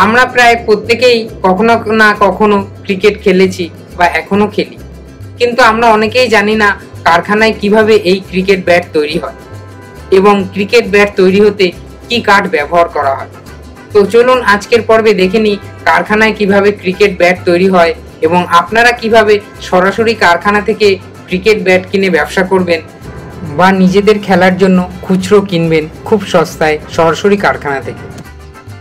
আমরা প্রায় প্রত্যেকেই কখনো না কখনো ক্রিকেট খেলেছি বা এখনও খেলি। কিন্তু আমরা অনেকেই জানি না কারখানায় কীভাবে এই ক্রিকেট ব্যাট তৈরি হয় এবং ক্রিকেট ব্যাট তৈরি হতে কি কাঠ ব্যবহার করা হয়। তো চলুন আজকের পর্বে দেখে নিই কারখানায় কীভাবে ক্রিকেট ব্যাট তৈরি হয় এবং আপনারা কীভাবে সরাসরি কারখানা থেকে ক্রিকেট ব্যাট কিনে ব্যবসা করবেন বা নিজেদের খেলার জন্য খুচরো কিনবেন খুব সস্তায় সরাসরি কারখানা থেকে।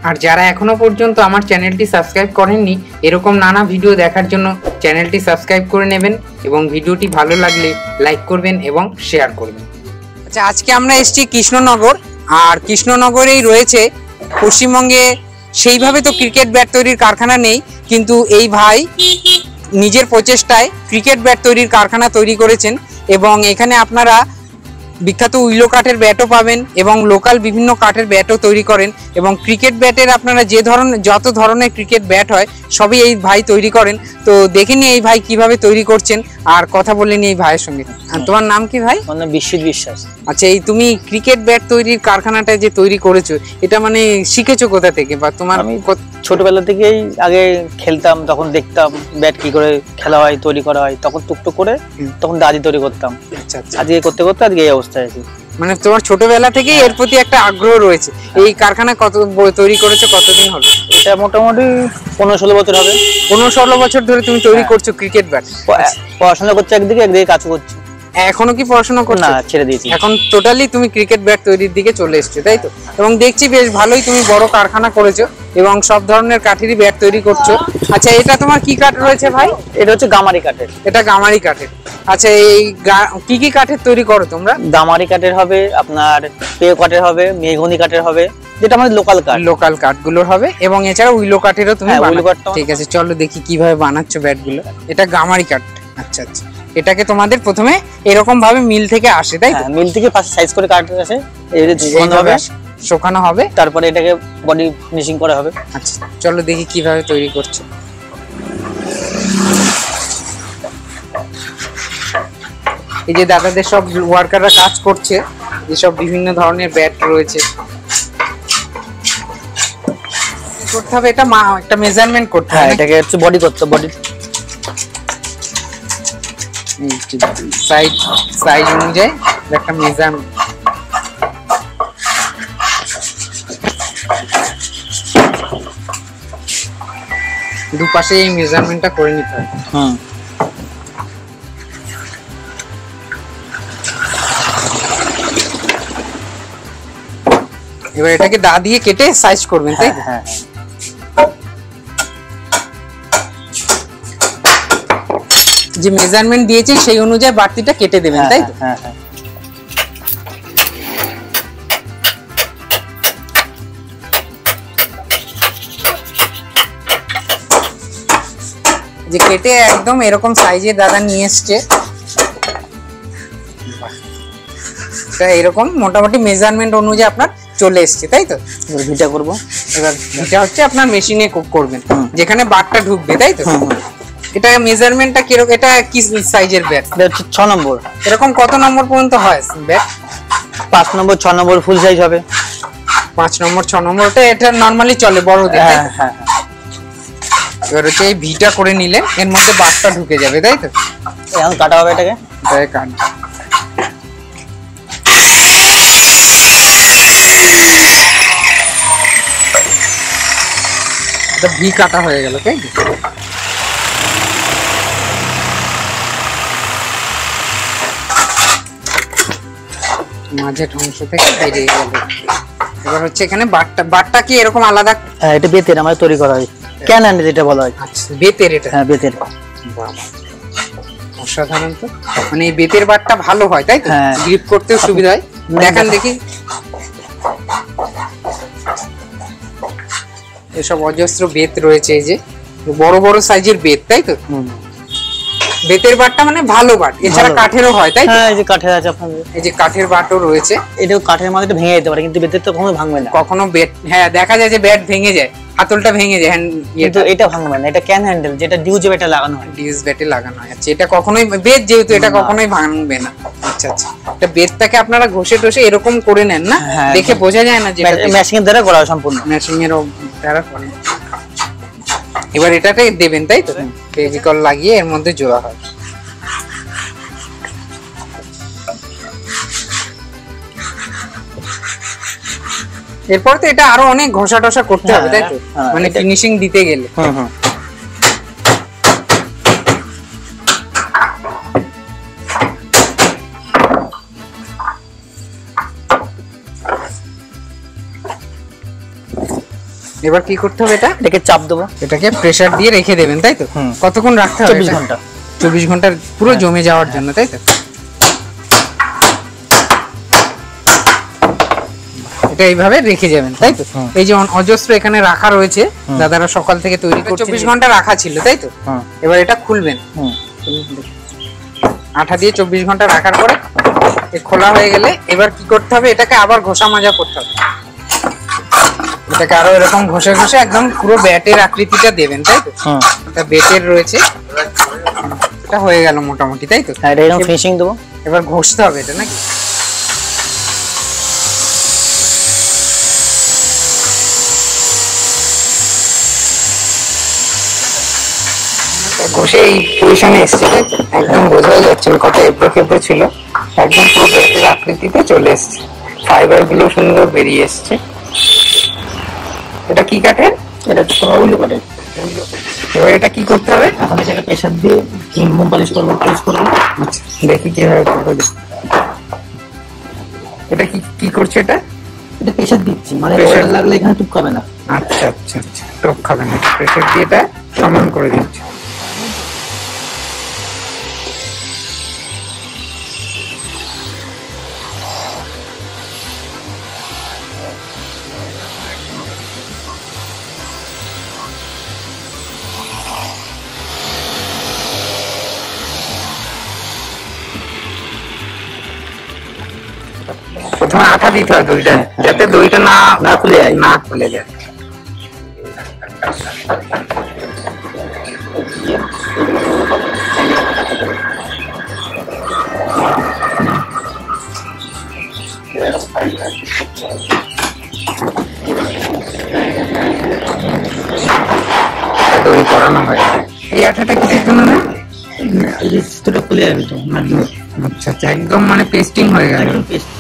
আর যারা এখনও পর্যন্ত আমার চ্যানেলটি সাবস্ক্রাইব করেননি, এরকম নানা ভিডিও দেখার জন্য চ্যানেলটি সাবস্ক্রাইব করে নেবেন এবং ভিডিওটি ভালো লাগলে লাইক করবেন এবং শেয়ার করবেন। আচ্ছা আজকে আমরা এসেছি কৃষ্ণনগর, আর কৃষ্ণনগরেই রয়েছে পশ্চিমবঙ্গে সেইভাবে তো ক্রিকেট ব্যাট তৈরির কারখানা নেই, কিন্তু এই ভাই নিজের প্রচেষ্টায় ক্রিকেট ব্যাট তৈরির কারখানা তৈরি করেছেন এবং এখানে আপনারা বিখ্যাত উইলো কাঠের ব্যাটও পাবেন এবং লোকাল বিভিন্ন কাঠের ব্যাটও তৈরি করেন এবং ক্রিকেট ব্যাটের আপনারা যে ধরনের যত ধরনের ক্রিকেট ব্যাট হয় সবই এই ভাই তৈরি করেন। তো দেখে নিই এই ভাই কীভাবে তৈরি করছেন আর কথা বলে নিই এই ভাইয়ের সঙ্গে। তোমার নাম কি ভাই? আমার নাম বিশ্বজিৎ বিশ্বাস। আচ্ছা এই তুমি ক্রিকেট ব্যাট তৈরির কারখানাটা যে তৈরি করেছ এটা মানে শিখেছো কোথা থেকে বা তোমার আমি ছোটবেলা থেকেই আগে খেলতাম তখন দেখতাম ব্যাট কি করে খেলা হয় তৈরি করা হয় তখন টুকটুক করে তখন দাদি তৈরি করতাম। আচ্ছা আচ্ছা। আজকে করতে করতে আজকে এই অবস্থায় আছি মানে তোমার ছোটবেলা থেকেই এর প্রতি একটা আগ্রহ রয়েছে। এই কারখানা কত তৈরি করেছে কতদিন হলো? এটা মোটামুটি পনেরো ষোলো বছর হবে। পনেরো ষোলো বছর ধরে তুমি তৈরি হ্যাঁ। করছ ক্রিকেট ব্যাট পড়াশোনা করছ একদিকে একদিকে কাজ করছি। এখনও কি পড়াশোনা করছ? না ছেড়ে দিয়েছি। এখন টোটালি তুমি ক্রিকেট ব্যাট তৈরির দিকে চলে এসছো তাই তো? এবং দেখছি বেশ ভালোই তুমি বড় কারখানা করেছ এবং সব ধরনের কাঠেরই ব্যাট তৈরি করছ। আচ্ছা এটা তোমার কি কাঠ রয়েছে ভাই? এটা হচ্ছে গামারি কাঠের। এটা গামারি কাঠের। আচ্ছা এই কি কি কাঠের তৈরি করো তোমরা? গামারি কাঠের হবে আপনার পেয় কাঠের হবে মেঘনি কাঠের হবে যেটা আমাদের লোকাল কাঠ। লোকাল কাঠগুলোর হবে এবং এছাড়া উইলো কাঠেরও তুমি হ্যাঁ, ঠিক আছে চলো দেখি কীভাবে বানাচ্ছো ব্যাটগুলো এটা গামারি কাঠ। আচ্ছা আচ্ছা। এটাকে তোমাদের প্রথমে এরকম ভাবে মিল থেকে আসে তাই তো? হ্যাঁ মিল থেকে ফার্স্ট সাইজ করে ধোয়ানো এইভাবে হবে। আসে, শোকানো হবে। তারপরে এটাকে বডি ফিনিশিং করা হবে। আচ্ছা চলো দেখি কীভাবে তৈরি করছে। এই যে দাদাদের সব ওয়ার্কাররা কাজ করছে যেসব বিভিন্ন ধরনের ব্যাট রয়েছে। করতে হবে? এটা মা একটা মেজারমেন্ট করতে হয় এটাকে হচ্ছে বডি করতে বডি সাইজ সাইজ অনুযায়ী একটা মেজারমেন্ট দুপাশে এই মেজারমেন্টটা করে নিতে হবে। হুম। এবার এটাকে দা দিয়ে কেটে সাইজ করবেন তাই হ্যাঁ। যে মেজারমেন্ট দিয়েছে সেই অনুযায়ী বাড়তিটা কেটে দেবেন তাই তো? হ্যাঁ হ্যাঁ। যে কেটে একদম এরকম সাইজে দাদা নিয়ে এসছে। এরকম মোটামুটি মেজারমেন্ট অনুযায়ী আপনার চলে এসছে তাই তো? ভিটা করব। এবার এটা হচ্ছে আপনার মেশিনে করবেন। যেখানে বারটা ঢুকবে তাই তো। এটা মেজারমেন্টটা কীরকম এটা কি সাইজের ব্যাগ এটা হচ্ছে ছ নম্বর। এরকম কত নম্বর পর্যন্ত হয় ব্যাগ পাঁচ নম্বর ছ নম্বর ফুল সাইজ হবে। পাঁচ নম্বর ছ নম্বরটা এটা নর্মালি চলে বড় তাই হ্যাঁ হ্যাঁ। এবার হচ্ছে এই ভিটা করে নিলে এর মধ্যে বারটা ঢুকে যাবে তাই তো? এখন কাটা হবে এটাকে? এটাকে কাট। এটা ভি কাটা হয়ে গেল তাই মাঝের অংশ থেকে বেরিয়ে গেল এবার হচ্ছে এখানে বাটটা বাটটা কি এরকম আলাদা? হ্যাঁ এটা বেতের আমাদের তৈরি করা হয়। ক্যান হ্যান্ড যেটা বলা হয়। আচ্ছা বেতের এটা? হ্যাঁ বেতের। অসাধারণ তো। মানে এই বেতের বাটটা ভালো হয় তাই তো? হ্যাঁ। গ্রিপ করতেও সুবিধা হয়। দেখান দেখি। এসব অজস্র বেত রয়েছে এই যে। বড় বড় সাইজের বেত তাই তো? হুম। বেতের বাটটা মানে ভালো বাট এছাড়া। কাঠেরও হয় তাই হ্যাঁ এই যে কাঠের আছে আপনাদের। এই যে কাঠের বাটও রয়েছে। এটাও কাঠের মাঝে ভেঙে যেতে পারে কিন্তু বেতের তো কখনো ভাঙবে না। কখনো বেট হ্যাঁ দেখা যায় যে ব্যাট ভেঙে যায় হাতলটা ভেঙে যায় হ্যান্ড কিন্তু এটা ভাঙবে না এটা ক্যান হ্যান্ডেল যেটা ডিউজ এটা লাগানো হয়। ডিউজ ব্যাটে লাগানো হয়। আচ্ছা এটা কখনোই বেত যেহেতু এটা কখনোই ভাঙবে না। আচ্ছা আচ্ছা। এটা বেতটাকে আপনারা ঘষে টষে এরকম করে নেন না? হ্যাঁ, দেখে বোঝা যায় না যে মেশিনের দ্বারা করা সম্পূর্ণ। মেশিং এর দ্বারা করেন এবার এটাকে দেবেন তাই তো? ফেভিকল লাগিয়ে এর মধ্যে জোড়া হয়। এরপর তো এটা আরও অনেক ঘষা টসা করতে হবে তাই তো? হ্যাঁ, হ্যাঁ, মানে ফিনিশিং দিতে গেলে। এবার কি করতে হবে এটা? এটাকে চাপ দেবো। এটাকে প্রেসার দিয়ে রেখে দেবেন তাই তো? কতক্ষণ রাখতে হবে চব্বিশ ঘণ্টা। চব্বিশ ঘণ্টার পুরো জমে যাওয়ার জন্য তাই তো? এটা এইভাবে রেখে যাবেন তাই তো? এই যে অজস্র এখানে রাখা রয়েছে দাদারা সকাল থেকে তৈরি করে চব্বিশ ঘণ্টা রাখা ছিল তাই তো? এবার এটা খুলবেন। আঠা দিয়ে চব্বিশ ঘণ্টা রাখার পরে খোলা হয়ে গেলে এবার কি করতে হবে? এটাকে আবার ঘষা মাজা করতে হবে। এটাকে আরও এরকম ঘষে ঘষে একদম পুরো ব্যাটের আকৃতিটা দেবেন তাই তো? হুম এটা বেটের রয়েছে। এটা হয়ে গেল মোটামুটি তাই তো? হ্যাঁ এটা এরকম ফিনিশিং দেবো। এবার ঘষতে হবে এটা নাকি? ঘষে এই পজিশনে এসছে একদম বোঝা যাচ্ছে না কত এবড়ো খেবড়ো ছিল। একদম পুরো বেটের আকৃতিতে চলে এসছে। ফাইবারগুলো সুন্দর বেরিয়ে এসছে। এটা কি কাটে এটা এবার এটা কি করতে হবে? তাহলে সেটা প্রেশার দিয়ে পালিশ করব পালিশ করব। আচ্ছা দেখি কীভাবে এটা। কি কি করছে এটা? এটা প্রেশার দিচ্ছি মানে? লাগলে এখানে খাবে না। আচ্ছা আচ্ছা আচ্ছা খাবে না। প্রেশার দিয়ে এটা সমান করে দিচ্ছে। দিতে হয় দইটা যাতে দইটা না না খুলে যায়। না খুলে যায়। দই করানো হয়। এই আঠাটা কিসের জন্য না? খুলে যাবে তো আচ্ছা আচ্ছা একদম মানে পেস্টিং হয়ে গেল। পেস্ট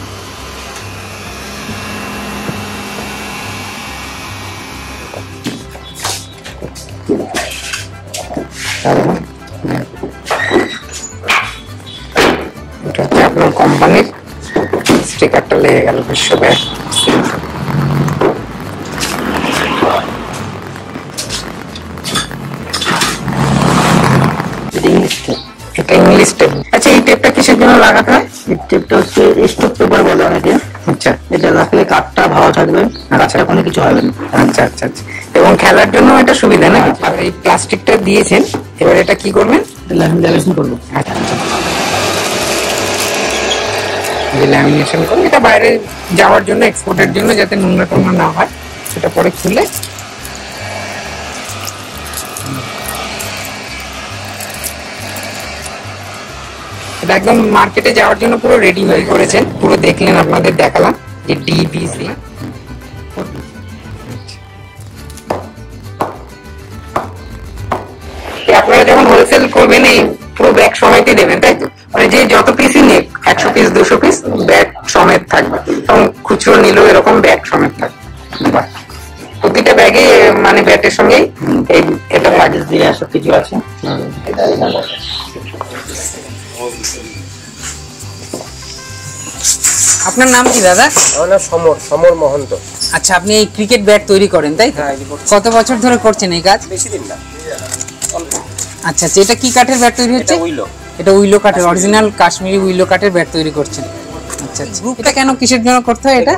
এটা হচ্ছে আপনার কোম্পানির স্টিকারটা লেগে গেল বিশ্বব্যাগ এটা ইংলিশ টেপ আচ্ছা এই টেপটা কিসের জন্য লাগাতে হয়? এই টেপটা হচ্ছে স্টক পেপার বলে অনেকে আচ্ছা। এটা রাখলে কাঠটা ভালো থাকবে। কাঠটা কোনো কিছু হবে না আচ্ছা আচ্ছা আচ্ছা। এবং খেলার জন্য এটা সুবিধা না? আর এই প্লাস্টিকটা দিয়েছেন এবার এটা কি করবেন? ল্যামিনেশন করব। আচ্ছা। ল্যামিনেশন করে এটা বাইরে যাওয়ার জন্য এক্সপোর্টের জন্য যাতে নোংরা টোংরা না হয় সেটা পরে খুলে। এটা একদম মার্কেটে যাওয়ার জন্য পুরো রেডি হয়ে করেছেন পুরো দেখলেন আপনাদের দেখালাম যে ডিবিসি হোলসেল করবেন এই পুরো ব্যাগ সমেতই দেবেন তাই তো? মানে যে যত পিসই নেক একশো পিস দুশো পিস ব্যাগ সমেত থাকবে। এবং খুচরো নিলেও এরকম ব্যাগ সমেত থাকবে। প্রতিটা ব্যাগে মানে ব্যাটের সঙ্গে এই এটা লাগে দিয়ে সব কিছু আছে। আপনার নাম কি দাদা? আমার নাম সমর সমর মহন্ত। আচ্ছা আপনি এই ক্রিকেট ব্যাট তৈরি করেন তাই কত বছর ধরে করছেন এই কাজ? বেশি দিন না। আচ্ছা আচ্ছা এটা কি কাঠের ব্যাট তৈরি হচ্ছে? উইলো। এটা উইলো কাঠের অরিজিনাল কাশ্মীরি উইলো কাঠের ব্যাট তৈরি করছেন। আচ্ছা আচ্ছা। এটা কেন কিসের জন্য করতে হয় এটা?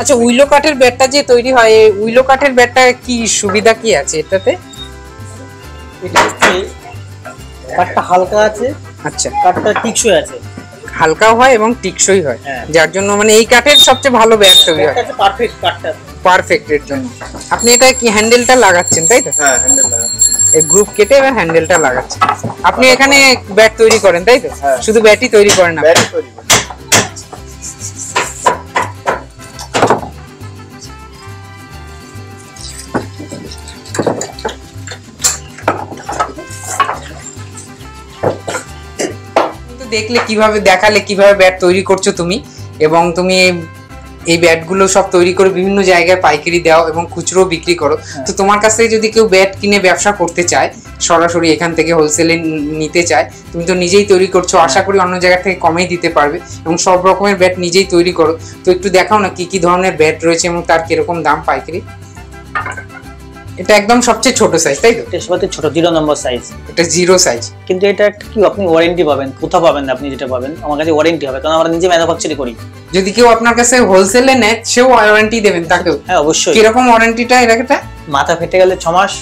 আচ্ছা উইলো কাঠের ব্যাটটা যে তৈরি হয় এই উইলো কাঠের ব্যাটটা কি সুবিধা কি আছে এটাতে? এটা হচ্ছে কাঠটা হালকা আছে আচ্ছা। কাঠটা টিকসই আছে। হালকাও হয় এবং টিকসই হয়। হ্যাঁ। যার জন্য মানে এই কাঠের সবচেয়ে ভালো ব্যাট তৈরি হয়। পারফেক্ট কাঠটা। পারফেক্ট এর জন্য। আপনি এটা কি হ্যান্ডেলটা লাগাচ্ছেন তাই তো? হ্যাঁ হ্যান্ডেল গ্রুপ কেটে এবার হ্যান্ডেলটা লাগাচ্ছে। আপনি এখানে ব্যাট তৈরি করেন তাই তো? শুধু ব্যাটই তৈরি করেন না ব্যাট তৈরি দেখলে কীভাবে দেখালে কীভাবে ব্যাট তৈরি করছ তুমি এবং তুমি এই ব্যাটগুলো সব তৈরি করে বিভিন্ন জায়গায় পাইকারি দাও এবং খুচরো বিক্রি করো। তো তোমার কাছ থেকে যদি কেউ ব্যাট কিনে ব্যবসা করতে চায় সরাসরি এখান থেকে হোলসেলে নিতে চায় তুমি তো নিজেই তৈরি করছ আশা করি অন্য জায়গা থেকে কমেই দিতে পারবে এবং সব রকমের ব্যাট নিজেই তৈরি করো। তো একটু দেখাও না কি কি ধরনের ব্যাট রয়েছে এবং তার কীরকম দাম পাইকারি? এটা একদম সবচেয়ে ছোট সাইজ তাই তো? এটা সবাই ছোট জিরো নম্বর সাইজ এটা জিরো সাইজ কিন্তু এটা একটা কি আপনি ওয়ারেন্টি পাবেন কোথাও পাবেন না আপনি যেটা পাবেন আমার কাছে ওয়ারেন্টি হবে কারণ আমরা নিজে ম্যানুফ্যাকচারিং করি। যদি কেউ আপনার কাছে হোলসেলে নেয় সেও ওয়ারেন্টি দেবেন তাকেও। হ্যাঁ অবশ্যই। কীরকম ওয়ারেন্টিটা এটা মাথা ফেটে গেলে ছ মাস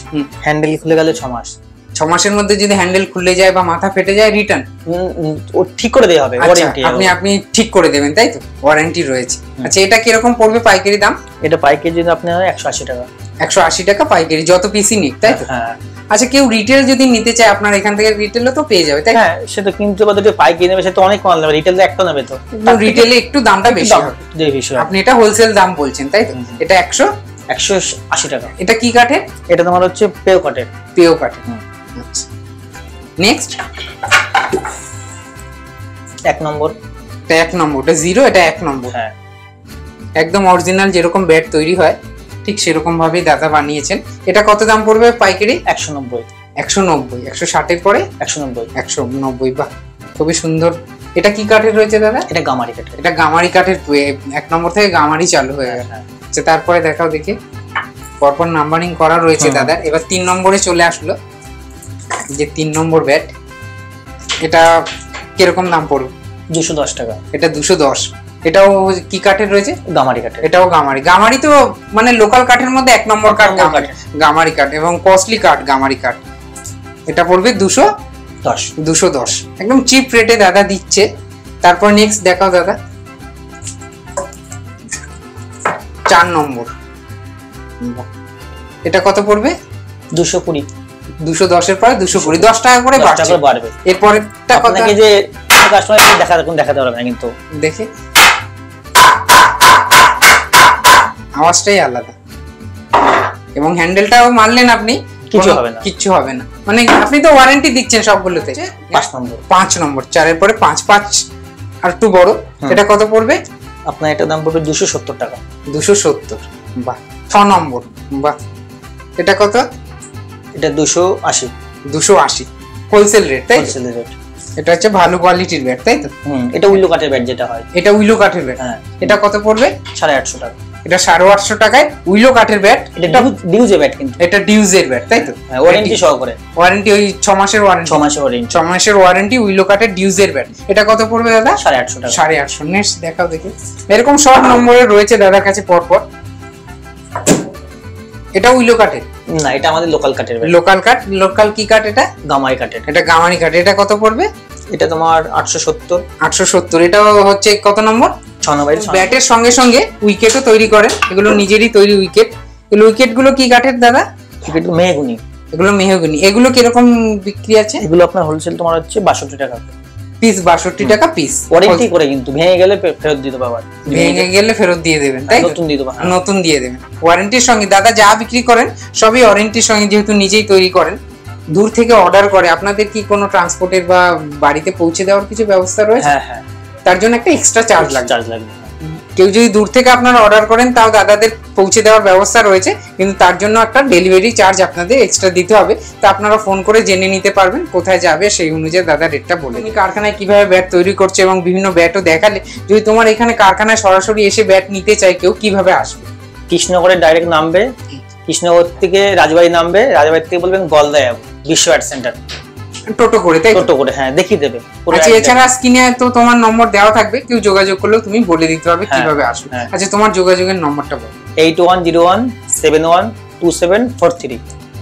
হ্যান্ডেল খুলে গেলে ছ মাস। ছ মাসের মধ্যে যদি হ্যান্ডেল খুলে যায় বা মাথা ফেটে যায় রিটার্ন ও ঠিক করে দেওয়া হবে ওয়ারেন্টি আপনি আপনি ঠিক করে দেবেন তাই তো? ওয়ারেন্টি রয়েছে। আচ্ছা এটা কীরকম পড়বে পাইকারি দাম? এটা পাইকারি আপনি একশো আশি টাকা। একশো আশি টাকা পাইকারি যত পিসি নিক তাই তো? হ্যাঁ। আচ্ছা কেউ রিটেল যদি নিতে চায় আপনার এখান থেকে রিটেলও তো পেয়ে যাবে তাই হ্যাঁ সে তো কিনতে পারবে যদি পাইকারি নেবে সে তো অনেক কম নেবে রিটেল একটা নেবে তো। রিটেলে একটু দামটা বেশি হবে। আপনি এটা হোলসেল দাম বলছেন তাই তো? এটা একশো? একশো আশি টাকা। এটা কি কাঠের? এটা তোমার হচ্ছে পেও কাটের পেও কাঠের নেক্সট এক নম্বর। এটা এক নম্বর এটা জিরো এটা এক নম্বর। হ্যাঁ। একদম অরিজিনাল যেরকম ব্যাট তৈরি হয় ঠিক সেরকম ভাবেই দাদা বানিয়েছেন। এটা কত দাম পড়বে পাইকারি? একশো নব্বই। একশো নব্বই। একশো ষাটের পরে? একশো নব্বই। একশো নব্বই। বাহ খুবই সুন্দর। এটা কি কাঠের রয়েছে দাদা? এটা গামারি কাটের এটা গামারি কাঠের এক নম্বর থেকে গামারি চালু হয়ে গেল। হ্যাঁ আচ্ছা তারপরে দেখাও দেখি। পরপর নাম্বারিং করা রয়েছে। দাদার এবার তিন নম্বরে চলে আসলো। যে তিন নম্বর ব্যাট এটা কীরকম দাম পড়বে? দুশো দশ টাকা। এটা দুশো দশ। এটাও কি কাঠের রয়েছে? গামারি কাটের এটাও গামারি। গামারি তো মানে লোকাল কাঠের মধ্যে এক নম্বর কাঠ গামারি। কাঠ এবং কস্টলি কাঠ গামারি কাঠ। এটা পড়বে দুশো দশ। দুশো দশ। একদম চিপ রেটে দাদা দিচ্ছে। তারপর নেক্সট দেখাও দাদা। চার নম্বর। এটা কত পড়বে? দুশো কুড়ি। দুশো দশের পরে দুশো কুড়ি। দশ টাকা করে বাড়বে। আপনাকে যে কাস্টমার দেখা দেখুন দেখাতে পারবে না কিন্তু। দেখে। আওয়াজটাই আলাদা। এবং হ্যান্ডেলটাও মারলেন আপনি কিছু হবে না। কিচ্ছু হবে না। মানে আপনি তো ওয়ারেন্টি দিচ্ছেন সবগুলোতে। পাঁচ নম্বর। পাঁচ নম্বর চারের পরে পাঁচ পাঁচ আর একটু বড়। এটা কত পড়বে? আপনার এটা দাম পড়বে দুশো সত্তর টাকা। দুশো সত্তর বাহ ছ নম্বর বাহ। এটা কত? এটা দুশো আশি। দুশো আশি। হোলসেল রেট তাই? হোলসেল রেট এটা হচ্ছে ভালো কোয়ালিটির ব্যাট তাই তো? হুম এটা উল্লু কাঠের ব্যাট যেটা হয়। এটা উইলো কাঠের ব্যাট হ্যাঁ। এটা কত পড়বে? সাড়ে আটশো টাকা। এটা সাড়ে আটশো টাকায় উইলো কাঠের ব্যাট। এটা এটা ডিউজে ব্যাট কিন্তু। এটা ডিউজের ব্যাট তাই তো? হ্যাঁ ওয়ারেন্টি সহকারে ওয়ারেন্টি ওই ছ মাসের ওয়ারেন্টি ছ ওয়ারেন্টি মাসের ওয়ারেন্টি ছ মাসের ওয়ারেন্টি উইলো কাঠের ডিউজের ব্যাট। এটা কত পড়বে দাদা? সাড়ে আটশো টাকা। সাড়ে আটশো। নেক্সট দেখাও দেখি। এরকম সব নম্বরে রয়েছে দাদার কাছে পরপর। এটা উইলো কাঠের। না এটা আমাদের লোকাল কাঠের লোকাল কাঠ? লোকাল কি কাঠ এটা? গামারি কাঠের। এটা গামারি কাঠ। এটা কত পড়বে? এটা তোমার আটশো সত্তর। আটশো সত্তর। এটা হচ্ছে কত নম্বর? ব্যাটের সঙ্গে সঙ্গে উইকেটও তৈরি করেন এগুলো নিজেরই তৈরি উইকেট। এগুলো উইকেটগুলো কি কাঠের দাদা? মেহগুনি। এগুলো মেহগুনি। এগুলো কীরকম বিক্রি আছে? এগুলো আপনার হোলসেল তোমার হচ্ছে বাষট্টি টাকা পিস বাষট্টি টাকা পিস। ওয়ারেন্টি করে কিন্তু। ভেঙে গেলে ফেরত দিতে ভেঙে গেলে ফেরত দিয়ে দেবেন তাই নতুন দিয়ে হ্যাঁ। নতুন দিয়ে দেবেন। ওয়ারেন্টির সঙ্গে দাদা যা বিক্রি করেন সবই ওয়ারেন্টির সঙ্গে যেহেতু নিজেই তৈরি করেন দূর থেকে অর্ডার করে। আপনাদের কি কোনো ট্রান্সপোর্টের বা বাড়িতে পৌঁছে দেওয়ার কিছু ব্যবস্থা রয়েছে? হ্যাঁ হ্যাঁ। তার জন্য একটা এক্সট্রা চার্জ লাগবে। চার্জ লাগবে। কেউ যদি দূর থেকে আপনারা অর্ডার করেন তাও দাদাদের পৌঁছে দেওয়ার ব্যবস্থা রয়েছে কিন্তু তার জন্য একটা ডেলিভারি চার্জ আপনাদের এক্সট্রা দিতে হবে। তা আপনারা ফোন করে জেনে নিতে পারবেন কোথায় যাবে সেই অনুযায়ী দাদা রেটটা বলে তুমি কারখানায় কীভাবে ব্যাট তৈরি করছে এবং বিভিন্ন ব্যাটও দেখালে যদি তোমার এখানে কারখানায় সরাসরি এসে ব্যাট নিতে চায় কেউ কীভাবে আসবে? কৃষ্ণনগরে ডাইরেক্ট নামবে কৃষ্ণনগর থেকে রাজবাড়ি নামবে রাজবাড়ি থেকে বলবেন গলদা যাব বিশ্ব আর্ট সেন্টার টোটো করে তাই টোটো করে হ্যাঁ দেখিয়ে দেবে আচ্ছা এছাড়া স্ক্রিনে তো তোমার নম্বর দেওয়া থাকবে কেউ যোগাযোগ করলেও তুমি বলে দিতে হবে হ্যাঁ, কীভাবে আসবে। হ্যাঁ। আচ্ছা তোমার যোগাযোগের নম্বরটা বলো। Eight one zero one seven one two seven four three.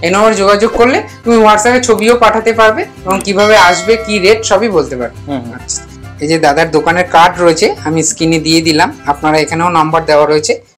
এই নম্বরে যোগাযোগ করলে তুমি হোয়াটসঅ্যাপে ছবিও পাঠাতে পারবে এবং কীভাবে আসবে কি রেট সবই বলতে পারবে। আচ্ছা। এই যে দাদার দোকানের কার্ড রয়েছে আমি স্ক্রিনে দিয়ে দিলাম। আপনারা এখানেও নাম্বার দেওয়া রয়েছে।